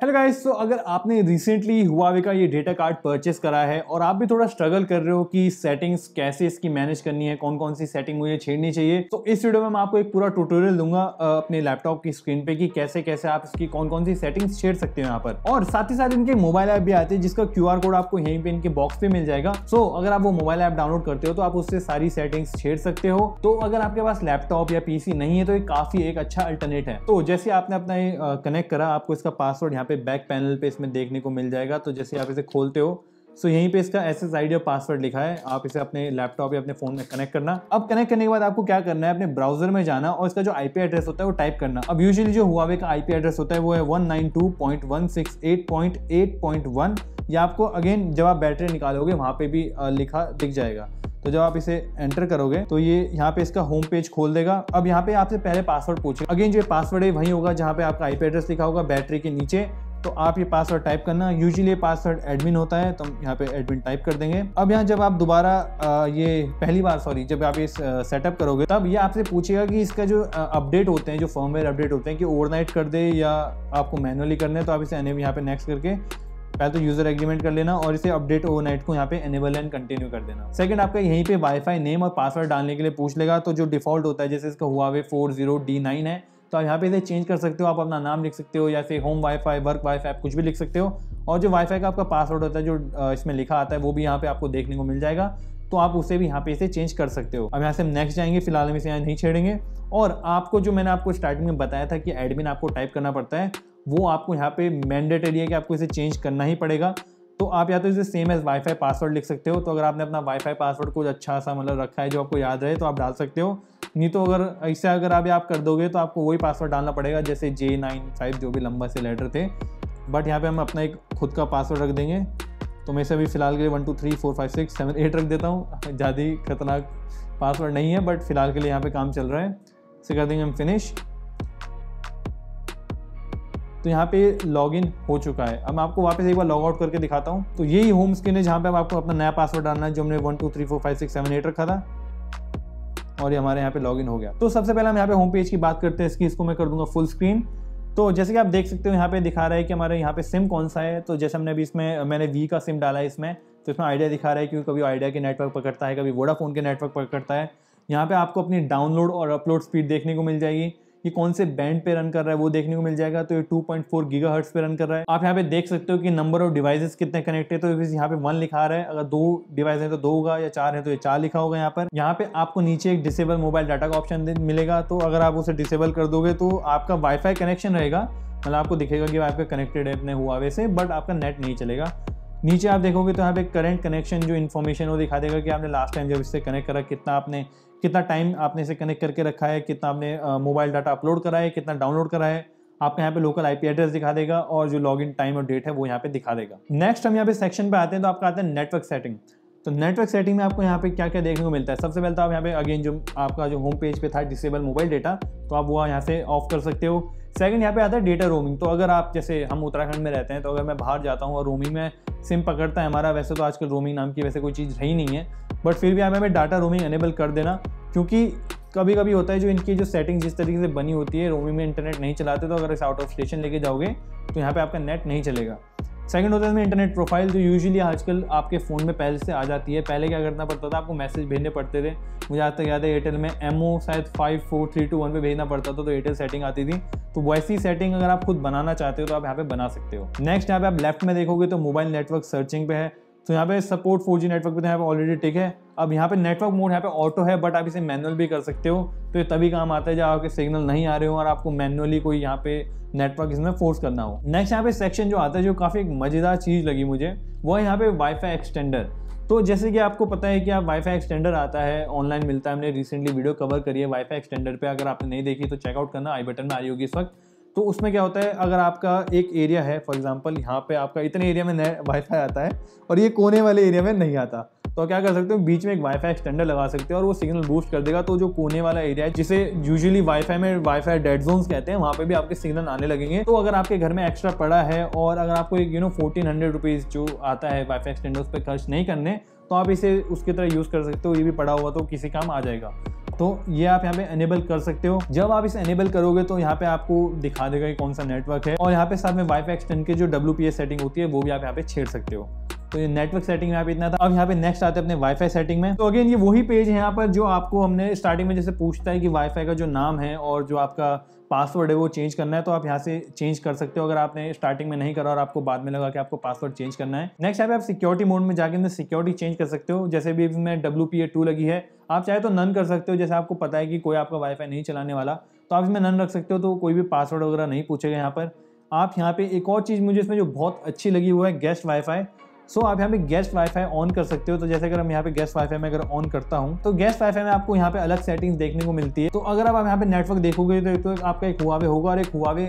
Hello guys तो अगर आपने रिसेंटली हुआवे का ये डेटा कार्ड परचेस करा है और आप भी थोड़ा स्ट्रगल कर रहे हो कि सेटिंग्स कैसे इसकी मैनेज करनी है कौन कौन सी सेटिंग मुझे छेड़नी चाहिए तो इस वीडियो में मैं आपको एक पूरा ट्यूटोरियल दूँगा अपने लैपटॉप की स्क्रीन पे कि कैसे कैसे आप इसकी कौन कौन सी सेटिंग्स छेड़ सकते हो यहाँ पर। और साथ ही साथ इनके मोबाइल ऐप भी आते हैं जिसका क्यूआर कोड आपको यहीं पे इनके बॉक्स पे मिल जाएगा। सो अगर आप वो मोबाइल ऐप डाउनलोड करते हो तो आप उससे सारी सेटिंग्स छेड़ सकते हो। तो अगर आपके पास लैपटॉप या पीसी नहीं है तो ये काफ़ी एक अच्छा अल्टरनेट है। तो जैसे आपने अपना कनेक्ट करा, आपको इसका पासवर्ड यहाँ पे बैक पैनल पे इसमें देखने को मिल जाएगा। तो जैसे आप इसे खोलते हो सो so, यहीं पे इसका एस एस आई पासवर्ड लिखा है। आप इसे अपने लैपटॉप या अपने फ़ोन में कनेक्ट करना। अब कनेक्ट करने के बाद आपको क्या करना है? अपने ब्राउज़र में जाना और इसका जो आईपी एड्रेस होता है वो टाइप करना। अब यूजुअली जो हुआवे का आईपी एड्रेस होता है वो है one nine two point one six eight point eight point one या आपको अगेन जब आप बैटरी निकालोगे वहाँ पे भी लिखा दिख जाएगा। तो जब आप इसे एंटर करोगे तो ये यहाँ पे इसका होम पेज खोल देगा। अब यहाँ पे आपसे पहले पासवर्ड पूछे। अगेन जो पासवर्ड है वही होगा जहाँ पे आपका आईपी एड्रेस लिखा होगा बैटरी के नीचे। तो आप ये पासवर्ड टाइप करना। यूजुअली ये पासवर्ड एडमिन होता है तो हम यहाँ पे एडमिन टाइप कर देंगे। अब यहाँ जब आप दोबारा ये पहली बार सॉरी जब आप ये सेटअप करोगे, तब ये आपसे पूछेगा कि इसका जो अपडेट होते हैं, जो फॉर्मवेयर अपडेट होते हैं, कि ओवरनाइट कर दे या आपको मैनुअली करना है तो आप इसे यहाँ पे नेक्स्ट करके पहले तो यूज़र एग्रीमेंट कर लेना और इसे अपडेट ओवरनाइट को यहाँ पे एनेबल एंड कंटिन्यू कर देना। सेकंड आपका यहीं पे वाईफाई नेम और पासवर्ड डालने के लिए पूछ लेगा तो जो डिफ़ॉल्ट होता है, जैसे इसका Huawei four zero D nine है तो आप यहाँ पे इसे चेंज कर सकते हो, आप अपना नाम लिख सकते हो, या फिर होम वाईफाई वर्क वाईफाई आप कुछ भी लिख सकते हो। और जो वाईफाई का आपका पासवर्ड होता है, जो इसमें लिखा आता है, वो भी यहाँ पे आपको देखने को मिल जाएगा तो आप उसे भी यहाँ पे इसे चेंज कर सकते हो। अब यहाँ से हम नेक्स्ट जाएँगे, फ़िलहाल हम इसे यहाँ नहीं छेड़ेंगे। और आपको जो मैंने आपको स्टार्टिंग में बताया था कि एडमिन आपको टाइप करना पड़ता है वो आपको यहाँ पे मैंडेटरी है कि आपको इसे चेंज करना ही पड़ेगा। तो आप या तो इसे सेम एज वाईफाई पासवर्ड लिख सकते हो। तो अगर आपने अपना वाईफाई पासवर्ड कुछ अच्छा सा मतलब रखा है, जो आपको याद रहे तो आप डाल सकते हो। नहीं तो अगर ऐसे अगर अभी आप कर दोगे तो आपको वही पासवर्ड डालना पड़ेगा, जैसे जे नाइन फाइव जो भी लंबा से लेटर थे। बट यहाँ पे हम अपना एक खुद का पासवर्ड रख देंगे। तो मैं इसे अभी फ़िलहाल के लिए one two three four five six seven eight रख देता हूँ। ज़्यादा खतरनाक पासवर्ड नहीं है बट फ़िलहाल के लिए यहाँ पे काम चल रहा है। इसे कर देंगे हम फिनिश तो यहाँ पे लॉगिन हो चुका है। अब मैं आपको वापस एक बार लॉग आउट करके दिखाता हूँ। तो यही होम स्क्रीन है जहाँ पे आपको अपना नया पासवर्ड डालना है, जो हमने one two three four five six seven eight रखा था। और ये हमारे यहाँ पे लॉगिन हो गया। तो सबसे पहले हम यहाँ पे होम पेज की बात करते हैं। इसकी, इसको मैं कर दूँगा फुल स्क्रीन तो जैसे कि आप देख सकते हो, यहाँ पे दिखा रहा है कि हमारे यहाँ पे सिम कौन सा है। तो जैसे हमने अभी इसमें, मैंने वी का सिम डाला है इसमें। तो इसमें आइडिया दिखा रहा है क्योंकि कभी आइडिया के नेटवर्क पकड़ता है, कभी वोडाफोन के नेटवर्क पकड़ता है। यहाँ पे आपको अपनी डाउनलोड और अपलोड स्पीड देखने को मिल जाएगी। ये कौन से बैंड पे रन कर रहा है वो देखने को मिल जाएगा। तो ये 2.4 गीगाहर्ट्ज पे रन कर रहा है। आप यहाँ पे देख सकते हो कि नंबर ऑफ़ डिवाइसेस कितने कनेक्ट है। तो यहाँ पे वन लिखा रहा है। अगर दो डिवाइस है तो दो होगा या चार है तो ये चार लिखा होगा यहाँ पर। यहाँ पे आपको नीचे एक डिसेबल मोबाइल डाटा का ऑप्शन मिलेगा। तो अगर आप उसे डिसेबल कर दोगे तो आपका वाईफाई कनेक्शन रहेगा। मतलब आपको दिखेगा कि आपका कनेक्टेड है, अपने हुआ से बट आपका नेट नहीं चलेगा। नीचे आप देखोगे तो यहाँ पे करंट कनेक्शन जो इन्फॉर्मेशन वो दिखा देगा कि आपने लास्ट टाइम जब इससे कनेक्ट करा, कितना आपने कितना टाइम आपने इसे कनेक्ट करके रखा है, कितना आपने मोबाइल डाटा अपलोड करा है, कितना डाउनलोड करा है, आपका यहाँ पे लोकल आईपी एड्रेस दिखा देगा और जो लॉग इन टाइम और डेट है वो यहाँ पे दिखा देगा। नेक्स्ट हम यहाँ पे सेक्शन पे आते हैं तो आपका आता है नेटवर्क सेटिंग तो नेटवर्क सेटिंग में आपको यहाँ पे क्या क्या देखने को मिलता है? सबसे पहले तो आप यहाँ पे अगेन जो आपका जो होम पेज पे था डिसेबल मोबाइल डेटा तो आप वो यहाँ से ऑफ़ कर सकते हो। सेकंड यहाँ पे आता है डेटा रोमिंग तो अगर आप, जैसे हम उत्तराखंड में रहते हैं तो अगर मैं बाहर जाता हूँ और रोमिंग में सिम पकड़ता है हमारा, वैसे तो आजकल रोमिंग नाम की वैसे कोई चीज़ रही नहीं है। बट फिर भी हमें डाटा रोमिंग अनेबल कर देना, क्योंकि कभी कभी होता है जो इनकी जो सेटिंग जिस तरीके से बनी होती है रोमिंग में इंटरनेट नहीं चलाते तो अगर इसे आउट ऑफ़ स्टेशन लेके जाओगे तो यहाँ पे आपका नेट नहीं चलेगा। सेकंड होता है इसमें इंटरनेट प्रोफ़ाइल जो यूजुअली आजकल आपके फ़ोन में पहले से आ जाती है। पहले क्या करना पड़ता था, आपको मैसेज भेजने पड़ते थे। मुझे आज तक याद है एयरटेल में एम शायद five four three two one पर भेजना पड़ता था तो एयरटेल सेटिंग आती थी। तो वैसी सेटिंग अगर आप खुद बनाना चाहते हो तो आप यहाँ पे बना सकते हो। नेक्स्ट यहाँ पे आप लेफ़्ट में देखोगे तो मोबाइल नेटवर्क सर्चिंग पे है। तो यहाँ पे सपोर्ट 4G नेटवर्क पे तो यहाँ पे ऑलरेडी टिक है। अब यहाँ पे नेटवर्क मोड यहाँ पे ऑटो है बट आप इसे मैनुअल भी कर सकते हो। तो ये तभी काम आता है जब आपके सिग्नल नहीं आ रहे हो और आपको मैनुअली कोई यहाँ पे नेटवर्क इसमें फोर्स करना हो। नेक्स्ट यहाँ पे सेक्शन जो आता है, जो काफ़ी एक मज़ेदार चीज़ लगी मुझे, वो है यहाँ पे वाईफाई एक्सटेंडर तो जैसे कि आपको पता है कि आप वाईफाई एक्सटेंडर आता है ऑनलाइन मिलता है। हमने रिसेंटली वीडियो कवर करी है वाईफाई एक्सटेंडर पे। अगर आपने नहीं देखी तो चेकआउट करना। आई बटन में आ रही होगी इस वक्त। तो उसमें क्या होता है, अगर आपका एक एरिया है फॉर एग्जांपल यहाँ पे आपका इतने एरिया में वाईफाई आता है और ये कोने वाले एरिया में नहीं आता तो क्या कर सकते हो, बीच में एक वाईफाई एक्सटेंडर लगा सकते हो और वो सिग्नल बूस्ट कर देगा। तो जो कोने वाला एरिया है, जिसे यूजुअली वाईफाई में वाईफाई डेड जोन्स कहते हैं, वहाँ पे भी आपके सिग्नल आने लगेंगे। तो अगर आपके घर में एक्स्ट्रा पड़ा है और अगर आपको एक you know fourteen hundred rupees जो आता है वाईफाई एक्सटेंडर उस पर खर्च नहीं करने तो आप इसे उसकी तरह यूज़ कर सकते हो, ये भी पड़ा हुआ तो किसी काम आ जाएगा। तो ये आप यहाँ पे एनेबल कर सकते हो। जब आप इसे एनेबल करोगे तो यहाँ पे आपको दिखा देगा कि कौन सा नेटवर्क है और यहाँ पे साथ में वाई वाईफाई एक्सटेंड के जो डब्ल्यू सेटिंग होती है, वो भी आप यहाँ पे छेड़ सकते हो। तो ये नेटवर्क सेटिंग में यहाँ पे इतना था। अब यहाँ पे नेक्स्ट आते हैं अपने वाईफाई सेटिंग में। तो अगेन ये वही पेज है यहाँ पर जो आपको हमने स्टार्टिंग में जैसे पूछता है कि वाईफाई का जो नाम है और जो आपका पासवर्ड है वो चेंज करना है तो आप यहाँ से चेंज कर सकते हो अगर आपने स्टार्टिंग में नहीं करा और आपको बाद में लगा कि आपको पासवर्ड चेंज करना है। नेक्स्ट आप सिक्योरिटी मोड में जाकर सिक्योरिटी चेंज कर सकते हो। जैसे भी इसमें डब्ल्यू पी टू लगी है, आप चाहे तो नन कर सकते हो, जैसे आपको पता है कि कोई आपका वाईफाई नहीं चलाने वाला तो आप इसमें नन रख सकते हो तो कोई भी पासवर्ड वगैरह नहीं पूछेगा यहाँ पर। आप यहाँ पे एक और चीज़ मुझे इसमें जो बहुत अच्छी लगी हुआ है गेस्ट वाईफाई सो आप यहाँ पे गेस्ट वाईफाई ऑन कर सकते हो। तो जैसे अगर हम यहाँ पे गेस्ट वाईफाई में अगर ऑन करता हूँ तो गेस्ट वाईफाई में आपको यहाँ पे अलग सेटिंग्स देखने को मिलती है। तो अगर आप यहाँ पे नेटवर्क देखोगे तो, तो आपका एक हुआवे होगा और एक Huawei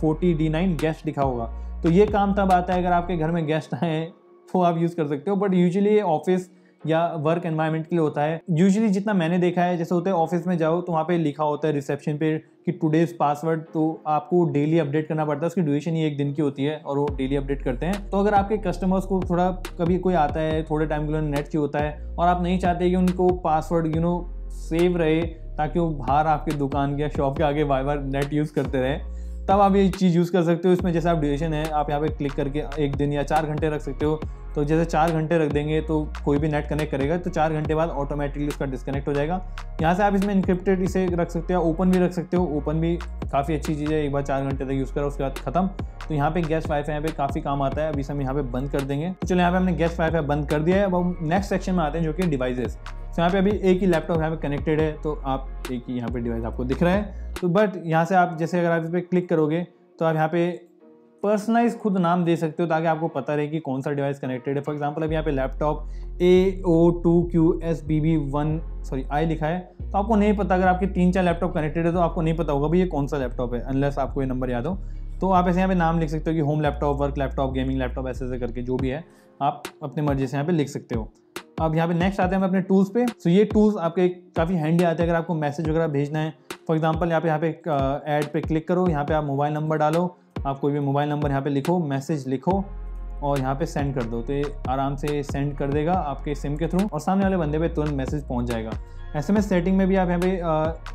forty D nine guest लिखा होगा। तो ये काम तब आता है अगर आपके घर में गेस्ट आए तो आप यूज़ कर सकते हो। बट यूजली ऑफ़िस या वर्क एनवायरनमेंट के लिए होता है। यूजली जितना मैंने देखा है जैसे होता है ऑफ़िस में जाओ तो वहाँ पे लिखा होता है रिसेप्शन पे कि टुडेज पासवर्ड तो आपको डेली अपडेट करना पड़ता है, उसकी ड्यूरेशन ही एक दिन की होती है और वो डेली अपडेट करते हैं। तो अगर आपके कस्टमर्स को थोड़ा कभी कोई आता है, थोड़े टाइम के लिए नेट चाहिए होता है और आप नहीं चाहते कि उनको पासवर्ड यू नो सेव रहे, ताकि वो बाहर आपके दुकान या शॉप के आगे बार बार नेट यूज़ करते रहें, तब आप ये चीज़ यूज़ कर सकते हो। इसमें जैसे आप ड्यूरेशन है, आप यहाँ पे क्लिक करके एक दिन या चार घंटे रख सकते हो। तो जैसे चार घंटे रख देंगे तो कोई भी नेट कनेक्ट करेगा तो चार घंटे बाद ऑटोमेटिकली उसका डिस्कनेक्ट हो जाएगा। यहाँ से आप इसमें इनक्रिप्टेड इसे रख सकते हो ओपन भी रख सकते हो। ओपन भी काफ़ी अच्छी चीज़ है, एक बार चार घंटे तक यूज़ करो, उसके बाद खत्म। तो यहाँ पे गैस वाईफाई यहाँ पे काफ़ी काम आता है, अभी हम यहाँ पे बंद कर देंगे। तो चलो यहाँ पे हमने गैस वाईफाई बंद कर दिया है। अब हम नेक्स्ट सेक्शन में आते हैं जो कि डिवाइसेस तो यहाँ पे अभी एक ही लैपटॉप यहाँ पे कनेक्टेड है तो आप एक ही यहाँ पे डिवाइस आपको दिख रहा है। तो बट यहाँ से आप जैसे अगर आप इस पर क्लिक करोगे तो आप यहाँ पे पर्सनलाइज खुद नाम दे सकते हो ताकि आपको पता रहे कि कौन सा डिवाइस कनेक्टेड है। फॉर एग्ज़ाम्पल अभी यहाँ पे laptop A O two Q S B B one sorry I लिखा है। तो आपको नहीं पता, अगर आपके तीन चार लैपटॉप कनेक्टेड है तो आपको नहीं पता होगा भाई ये कौन सा लैपटॉप है अनलेस आपको ये नंबर याद हो। तो आप ऐसे यहाँ पे नाम लिख सकते हो कि home laptop work laptop gaming laptop ऐसे ऐसे करके जो भी है, आप अपने मर्ज़ी से यहाँ पे लिख सकते हो। अब यहाँ पे नेक्स्ट आते हैं हम अपने टूल्स पे। सो ये टूल्स आपके काफ़ी हैंडी आते हैं, अगर आपको मैसेज वगैरह भेजना है। फॉर एग्ज़ाम्पल यहाँ पे यहाँ पे ऐड पे क्लिक करो, यहाँ पे आप मोबाइल नंबर डालो। आप कोई भी मोबाइल नंबर यहाँ पे लिखो, मैसेज लिखो और यहाँ पे सेंड कर दो। तो ये आराम से सेंड कर देगा आपके सिम के थ्रू और सामने वाले बंदे पे तुरंत मैसेज पहुँच जाएगा। ऐसे में सेटिंग में भी आप यहाँ पे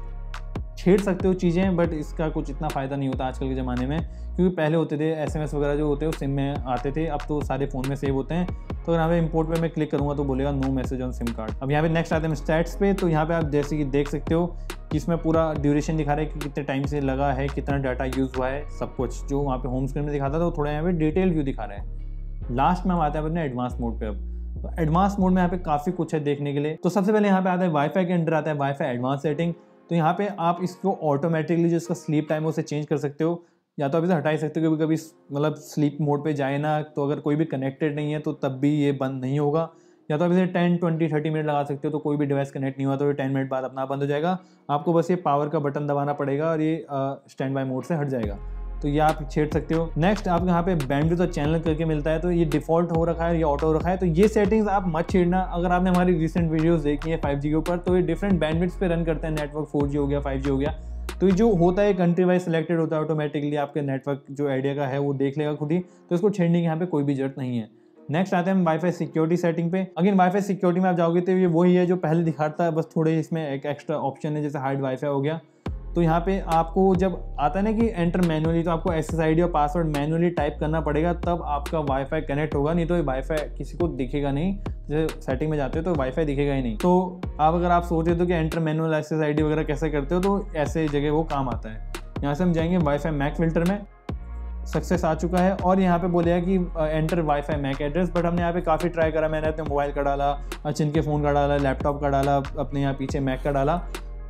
छेड़ सकते हो चीज़ें, बट इसका कुछ इतना फ़ायदा नहीं होता आजकल के ज़माने में, क्योंकि पहले होते थे, एसएमएस वगैरह जो होते हैं सिम में आते थे, अब तो सारे फ़ोन में सेव होते हैं। तो अगर यहाँ पे इम्पोर्ट पे मैं क्लिक करूँगा तो बोलेगा no message on SIM card अब यहाँ पे नेक्स्ट आते हैं स्टैट्स पे तो यहाँ पे आप जैसे कि देख सकते हो इसमें पूरा ड्यूरेशन दिखा रहा है कि कितने टाइम से लगा है, कितना डाटा यूज़ हुआ है, सब कुछ जो वहाँ पे होम स्क्रीन में दिखाता था, वो थोड़ा यहाँ पे डिटेल व्यू दिखा रहा है। लास्ट में हम आते हैं अपने एडवांस मोड पे अब। तो एडवांस मोड में यहाँ पे काफ़ी कुछ है देखने के लिए। तो सबसे पहले यहाँ पे आता है वाईफाई के अंडर आता है वाईफाई एडवांस सेटिंग तो यहाँ पे आप इसको ऑटोमेटिकली जो इसका स्लीप टाइम है उसे चेंज कर सकते हो। या तो आप इसे हटा ही सकते हो कभी कभी मतलब स्लीप मोड पे जाए ना तो अगर कोई भी कनेक्टेड नहीं है तो तब भी ये बंद नहीं होगा। या तो आप इसे टेन, ट्वेंटी, थर्टी मिनट लगा सकते हो तो कोई भी डिवाइस कनेक्ट नहीं हुआ तो ये टेन मिनट बाद अपना बंद हो जाएगा। आपको बस ये पावर का बटन दबाना पड़ेगा और ये स्टैंड बाई मोड से हट जाएगा। तो ये आप छेड़ सकते हो। नेक्स्ट आपको यहाँ पे बैंड और चैनल करके मिलता है तो ये डिफ़ॉल्ट हो रखा है ये ऑटो हो रखा है तो ये सेटिंग्स आप मत छेड़ना। अगर आपने हमारी रिसेंट वीडियोस देखी है फाइव के ऊपर तो ये डिफरेंट बैंडविड्स पे रन करते हैं। नेटवर्क फोर हो गया फाइव हो गया। तो ये जो होता है कंट्री वाइज सिलेक्टेड होता है ऑटोमेटिकली आपके नेटवर्क जो आइडिया का है, वो देख लेगा खुद ही। तो इसको छेड़ने की यहाँ पे कोई भी ज़रूरत नहीं है। नेक्स्ट आते हैं हम वाईफाई सिक्योरिटी सेटिंग पे। अगेन वाईफाई सिक्योरिटी में आप जाओगे तो ये वही है जो पहले दिखाता है, बस थोड़े इसमें एक एक्स्ट्रा ऑप्शन है, जैसे हार्ड वाईफाई हो गया। तो यहाँ पे आपको जब आता है ना कि एंटर मैनुअली तो आपको एस और पासवर्ड मैनुअली टाइप करना पड़ेगा, तब आपका वाईफाई कनेक्ट होगा, नहीं तो ये वाईफाई किसी को दिखेगा नहीं। जैसे सेटिंग में जाते हो तो वाईफाई दिखेगा ही नहीं। तो आप अगर आप सोच रहे हो कि एंटर मैनुअल एस वगैरह कैसे करते हो तो ऐसे जगह वो काम आता है। यहाँ से हम जाएँगे वाईफाई मैक फ़िल्टर में। सक्सेस आ चुका है और यहाँ पे बोलेगा कि enter wifi MAC address but हमने यहाँ पे काफ़ी ट्राई करा। मैंने अपने मोबाइल का डाला अचिन के फ़ोन का डाला लैपटॉप का डाला, अपने यहाँ पीछे मैक का डाला।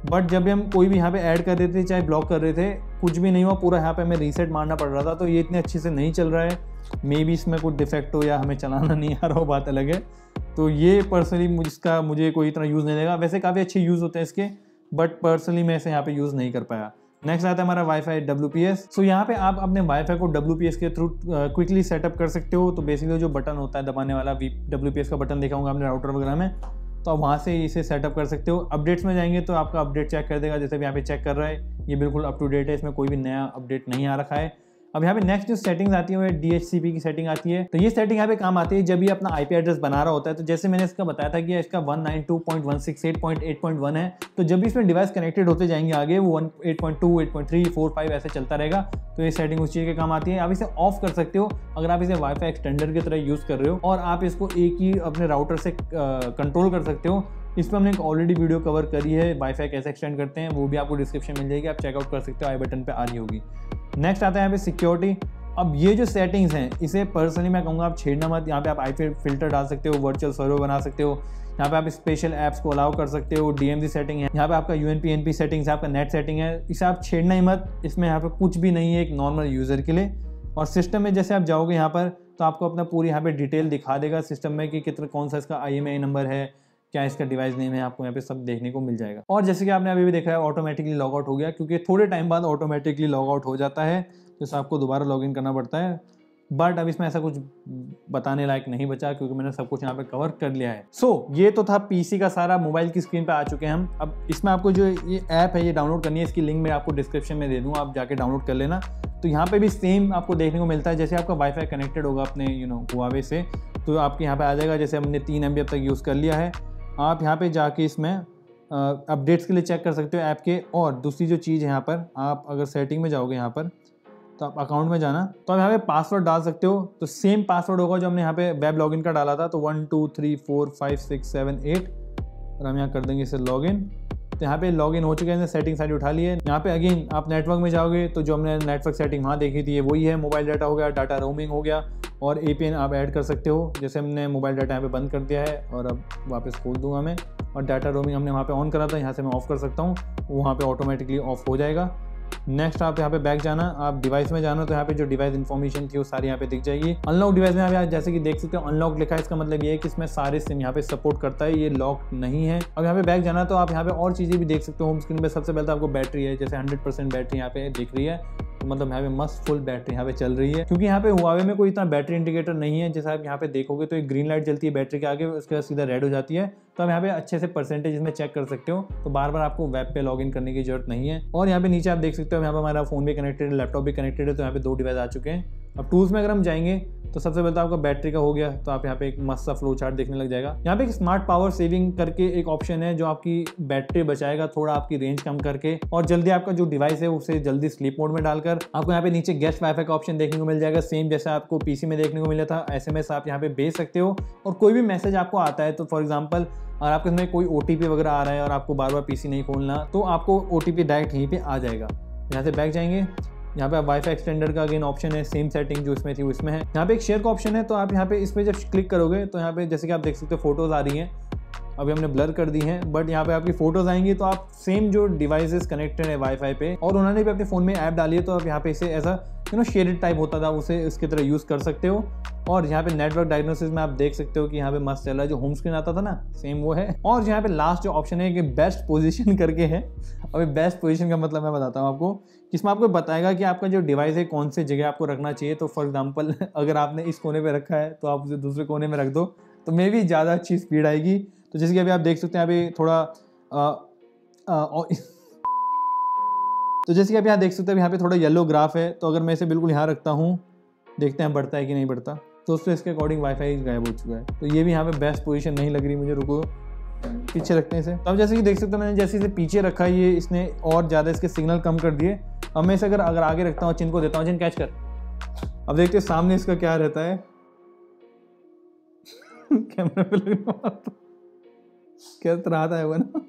बट जब भी हम कोई भी यहाँ पे ऐड कर रहे थे, चाहे ब्लॉक कर रहे थे, कुछ भी नहीं हुआ, पूरा यहाँ पे हमें रीसेट मारना पड़ रहा था तो ये इतने अच्छे से नहीं चल रहा है। मे बी इसमें कुछ डिफेक्ट हो या हमें चलाना नहीं आ रहा हो, बात अलग है। तो ये पर्सनली इसका मुझे कोई इतना यूज़ नहीं लगा। वैसे काफ़ी अच्छे यूज़ होते हैं इसके बट पर्सनली मैं इसे यहाँ पे यूज़ नहीं कर पाया। नेक्स्ट आता है हमारा वाईफाई एस सो यहाँ पे आप अपने वाईफाई को डब्ल्यू पी एस के थ्रू क्विकली सेटअप कर सकते हो। तो बेसिकली जो बटन होता है, दबाने वाला वी डब्ल्यू पी एस का बटन देखा होगा आपने राउटर वगैरह में। तो आप वहाँ से इसे सेटअप कर सकते हो। अपडेट्स में जाएँगे तो आपका अपडेट चेक कर देगा। जैसे भी यहाँ पे चेक कर रहा है, ये बिल्कुल अप टू डेट है, इसमें कोई भी नया अपडेट नहीं आ रखा है। अब यहाँ पे नेक्स्ट जो सेटिंग्स आती है वो डी की सेटिंग आती है। तो ये सेटिंग यहाँ पे काम आती है जब ये अपना आईपी एड्रेस बना रहा होता है तो जैसे मैंने इसका बताया था कि इसका 192.168.8.1 है तो जब भी इसमें डिवाइस कनेक्टेड होते जाएँगे आगे वो 8.2, 8.3, 4, 5 ऐसे चलता रहेगा। तो ये सेटिंग उस चीज़ के काम आती है। आप इसे ऑफ़ कर सकते हो अगर आप इसे वाईफाई एक्सटेंडर की तरह यूज़ कर रहे हो और आप इसको एक ही अपने राउटर से कंट्रोल कर सकते हो। इस पर हमने एक ऑलरेडी वीडियो कवर करी है वाईफाई कैसे एक्सटेंड करते हैं वो भी आपको डिस्क्रिप्शन मिल जाएगी आप चेकआउट कर सकते हो आई बटन पर आ रही होगी। नेक्स्ट आता है यहाँ पे सिक्योरिटी अब ये जो सेटिंग्स हैं, इसे पर्सनली मैं कहूँगा आप छेड़ना मत। यहाँ पे आप आई फ़िल्टर डाल सकते हो वर्चुअल सर्वर बना सकते हो। यहाँ पे आप स्पेशल ऐप्स को अलाउ कर सकते हो डीएमजी सेटिंग है। यहाँ पे आपका यू एन पी सेटिंग है, आपका नेट सेटिंग है। इसे आप छेड़ना ही मत। इसमें यहाँ पे कुछ भी नहीं है एक नॉर्मल यूज़र के लिए। और सिस्टम में जैसे आप जाओगे यहाँ पर तो आपको अपना पूरी यहाँ पे डिटेल दिखा देगा सिस्टम में कि कितना, कौन सा इसका आई नंबर है क्या इसका डिवाइस नेम है आपको यहाँ पे सब देखने को मिल जाएगा। और जैसे कि आपने अभी भी देखा है ऑटोमेटिकली लॉग आउट हो गया क्योंकि थोड़े टाइम बाद ऑटोमेटिकली लॉग आउट हो जाता है तो आपको दोबारा लॉग करना पड़ता है। बट अब इसमें ऐसा कुछ बताने लायक नहीं बचा क्योंकि मैंने सब कुछ यहाँ पे कवर कर लिया है। सो so, ये तो था पीसी का सारा मोबाइल की स्क्रीन पे आ चुके हैं हम। अब इसमें आपको जो ये ऐप है ये डाउनलोड करनी है इसकी लिंक मैं आपको डिस्क्रिप्शन में दे दूँ आप जाके डाउनलोड कर लेना। तो यहाँ पे भी सेम आपको देखने को मिलता है जैसे आपका वाईफाई कनेक्टेड होगा अपने यू नो हुआवे से तो आपके यहाँ पे आ जाएगा जैसे हमने तीन एम अब तक यूज़ कर लिया है। आप यहाँ पे जाके इसमें अपडेट्स के लिए चेक कर सकते हो ऐप के। और दूसरी जो चीज़ है यहाँ पर, आप अगर सेटिंग में जाओगे यहाँ पर तो आप अकाउंट में जाना तो आप यहाँ पे पासवर्ड डाल सकते हो। तो सेम पासवर्ड होगा जो हमने यहाँ पे वेब लॉगिन का डाला था तो one two three four five six seven eight और हम यहाँ कर देंगे इसे लॉगिन तो यहाँ पे लॉगिन हो चुके हैं सेटिंग साइड उठा लिए यहाँ पे अगेन आप नेटवर्क में जाओगे तो जो हमने नेटवर्क सेटिंग वहाँ देखी थी, ये वही है। मोबाइल डाटा हो गया डाटा रोमिंग हो गया। और एपीएन आप ऐड कर सकते हो। जैसे हमने मोबाइल डाटा यहाँ पे बंद कर दिया है और अब वापस खोल दूँगा मैं। और डाटा रोमिंग हमने वहाँ पे ऑन करा था, यहाँ से मैं ऑफ़ कर सकता हूँ। वहाँ पे ऑटोमेटिकली ऑफ़ हो जाएगा। नेक्स्ट आप यहाँ पे बैक जाना। आप डिवाइस में जाना तो यहाँ पे जो डिवाइस इन्फॉर्मेशन थी वो सारी यहाँ पे दिख जाएगी। अनलॉक डिवाइस में आप जैसे कि देख सकते हो अनलॉक लिखा है। इसका मतलब ये है कि इसमें सारे सिम यहाँ पे सपोर्ट करता है। ये लॉक नहीं है। अब यहाँ पे बैक जाना तो आप यहाँ पे और चीज़ें भी देख सकते हो। होम स्क्रीन पे सबसे पहले तो आपको बैटरी है। जैसे हंड्रेड बैटरी यहाँ पे दिख रही है। मतलब यहाँ पे मस्त फुल बैटरी यहाँ पे चल रही है। क्योंकि यहाँ पे हुआवे में कोई इतना बैटरी इंडिकेटर नहीं है, जैसे आप यहाँ पे देखोगे तो एक ग्रीन लाइट चलती है बैटरी के आगे, उसके बाद सीधा रेड हो जाती है। तो आप यहाँ पे अच्छे से परसेंटेज इसमें चेक कर सकते हो। तो बार बार आपको वेब पे लॉग करने की ज़रूरत नहीं है। और यहाँ पे नीचे आप देख सकते हो, यहाँ पे हमारा फ़ोन भी कनेक्टेड है लैपटॉप भी कनेक्टेड है तो यहाँ पे दो डिवाइस आ चुके हैं। अब टूल्स में अगर हम जाएँगे तो सबसे पहले तो आपका बैटरी का हो गया तो आप यहाँ पे एक मस्त सा फ्लो चार्ट देखने लग जाएगा। यहाँ पे एक स्मार्ट पावर सेविंग करके एक ऑप्शन है जो आपकी बैटरी बचाएगा, थोड़ा आपकी रेंज कम करके, और जल्दी आपका जो डिवाइस है उसे जल्दी स्लीप मोड में डालकर आपको यहाँ पे नीचे गेस्ट वाईफाई का ऑप्शन देखने को मिल जाएगा सेम जैसे आपको पीसी में देखने को मिला था एसएमएस आप यहाँ पे भेज सकते हो, और कोई भी मैसेज आपको आता है तो फॉर एग्ज़ाम्पल और आपके इसमें कोई ओटीपी वगैरह आ रहा है और आपको बार बार पीसी नहीं खोलना तो आपको ओटीपी डायरेक्ट यहीं पे आ जाएगा। यहाँ से बैक जाएँगे यहाँ पे आप वाई वाईफाई एक्सटेंडर का अगेन ऑप्शन है सेम सेटिंग जो इसमें थी, वो इसमें है। यहाँ पे एक शेयर का ऑप्शन है तो आप यहाँ पे इस पर जब क्लिक करोगे तो यहाँ पे जैसे कि आप देख सकते हो फ़ोटोज़ आ रही हैं। अभी हमने ब्लर कर दी हैं बट यहाँ पे आपकी फ़ोटोज़ आएँगी तो आप सेम जो डिवाइसेस कनेक्टेड है वाईफाई पे, और उन्होंने भी अपने फ़ोन में ऐप डाली है तो आप यहाँ पे इसे ऐसा यू नो शेडेड टाइप होता था, उसे इसकी तरह यूज़ कर सकते हो। और यहाँ पे नेटवर्क डायग्नोसिस में आप देख सकते हो कि यहाँ पे मस्त चल रहा है, जो होम स्क्रीन आता था ना सेम वो है। और यहाँ पे लास्ट जो ऑप्शन है कि बेस्ट पोजीशन करके है। अभी बेस्ट पोजीशन का मतलब मैं बताता हूँ आपको। इसमें आपको बताएगा कि आपका जो डिवाइस है कौन से जगह आपको रखना चाहिए। तो फॉर एग्ज़ाम्पल अगर आपने इस कोने पर रखा है तो आप उसे दूसरे कोने में रख दो। तो मे भी ज़्यादा अच्छी स्पीड आएगी। तो जैसे कि अभी आप देख सकते हैं अभी थोड़ा आ, आ, तो जैसे कि आप यहाँ देख सकते हैं यहाँ पे थोड़ा येलो ग्राफ है। तो अगर मैं इसे बिल्कुल यहाँ रखता हूँ देखते हैं बढ़ता है कि नहीं बढ़ता। तो उससे इसके अकॉर्डिंग वाईफाई गायब हो चुका है। तो ये भी यहाँ पे बेस्ट पोजीशन नहीं लग रही मुझे रुको। पीछे रखते हैं इसे अब जैसे कि देख सकते हो मैंने जैसे इसे पीछे रखा, ये इसने और ज़्यादा इसके सिग्नल कम कर दिए। अब मैं इसे अगर अगर आगे रखता हूँ, चिन को देता हूँ। चिन, कैच कर। अब देखते हैं सामने इसका क्या रहता है। कैमरा पे लग क्या रहा था वो ना।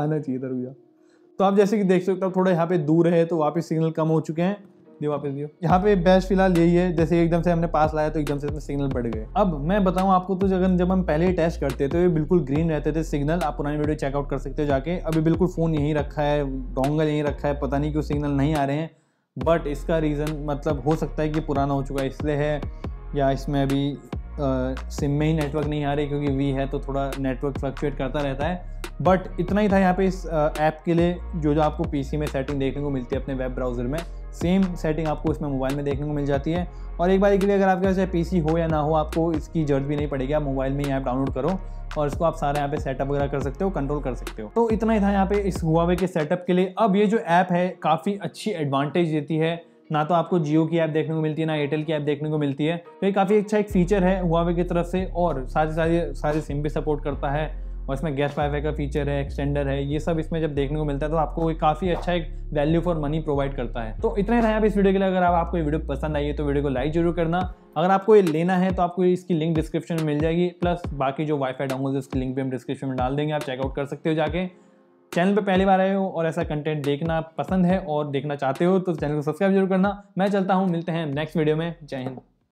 आना चाहिए था तो आप जैसे कि देख सकते हो थोड़ा यहाँ पे दूर है तो वापस सिग्नल कम हो चुके हैं। दियो, वापस दियो। यहाँ पे बेस्ट फ़िलहाल यही है, जैसे एकदम से हमने पास लाया तो एकदम से इसमें सिग्नल बढ़ गए। अब मैं बताऊँ आपको तो जब जब हम पहले टेस्ट करते तो ये बिल्कुल ग्रीन रहते थे सिग्नल आप पुरानी वीडियो चेकआउट कर सकते हो जाके। अभी बिल्कुल फ़ोन यहीं रखा है डोंगल यहीं रखा है, पता नहीं क्यों सिग्नल नहीं आ रहे हैं। बट इसका रीज़न मतलब हो सकता है कि पुराना हो चुका है, इसलिए है, या इसमें अभी सिम में ही नेटवर्क नहीं आ रही, क्योंकि वी है तो थोड़ा नेटवर्क फ्लक्चुएट करता रहता है। बट इतना ही था यहाँ पे इस ऐप के लिए, जो जो आपको पीसी में सेटिंग देखने को मिलती है अपने वेब ब्राउज़र में। सेम सेटिंग आपको इसमें मोबाइल में देखने को मिल जाती है। और एक बार के लिए अगर आपके पास पीसी हो या ना हो, आपको इसकी ज़रूरत भी नहीं पड़ेगी। आप मोबाइल में ही ऐप डाउनलोड करो और इसको आप सारे यहाँ पे सेटअप वगैरह कर सकते हो कंट्रोल कर सकते हो। तो इतना ही था यहाँ पे इस हुआवे के सेटअप के लिए। अब ये जो ऐप है, काफ़ी अच्छी एडवांटेज देती है। ना तो आपको जियो की ऐप देखने को मिलती है, ना एयरटेल की ऐप देखने को मिलती है। तो ये काफ़ी अच्छा एक फीचर है हुआवे की तरफ़ से और साथ सारे सारे सारे सिम भी सपोर्ट करता है। और इसमें गैस वाईफाई का फीचर है एक्सटेंडर है, ये सब इसमें जब देखने को मिलता है तो आपको काफ़ी अच्छा एक वैल्यू फॉर मनी प्रोवाइड करता है। तो इतना ही था यहाँ पे इस वीडियो के लिए, अगर आप, आपको ये वीडियो पसंद आई है तो वीडियो को लाइक ज़रूर करना। अगर आपको ये लेना है तो आपको इसकी लिंक डिस्क्रिप्शन में मिल जाएगी प्लस बाकी जो वाईफाई डाउनलोड उसकी लिंक भी हम डिस्क्रिप्शन में डाल देंगे, आप चेकआउट कर सकते हो जाके। चैनल पे पहली बार आए हो और ऐसा कंटेंट देखना पसंद है और देखना चाहते हो तो चैनल को सब्सक्राइब ज़रूर करना। मैं चलता हूँ, मिलते हैं नेक्स्ट वीडियो में। जय हिंद।